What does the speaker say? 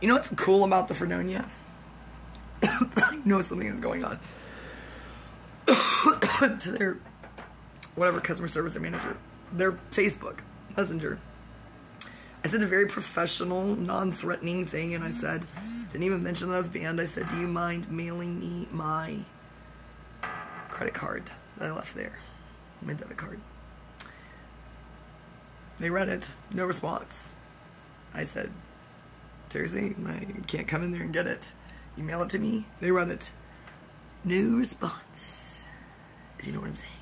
You know what's cool about the Fredonia? Know something is going on. to their whatever customer service or manager, their Facebook Messenger. I said a very professional, non-threatening thing, and I said, didn't even mention that I was banned. I said, do you mind mailing me my credit card that I left there, my debit card? They read it, no response. I said, seriously, I can't come in there and get it. Email it to me. They run it. No response. If you know what I'm saying.